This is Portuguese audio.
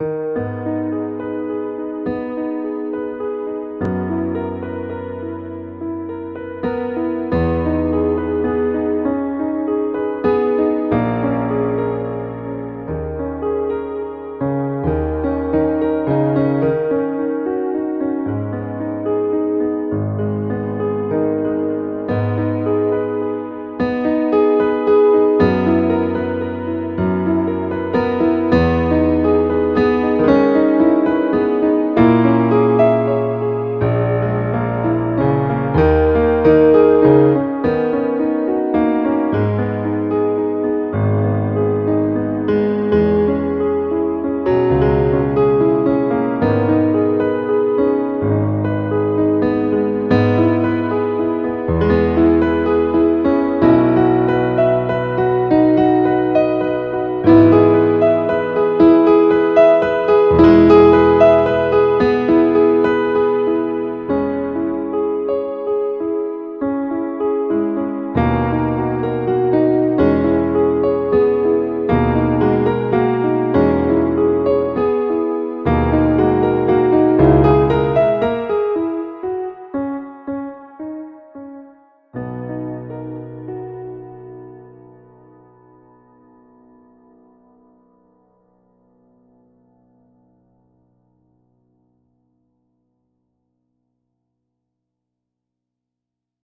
Música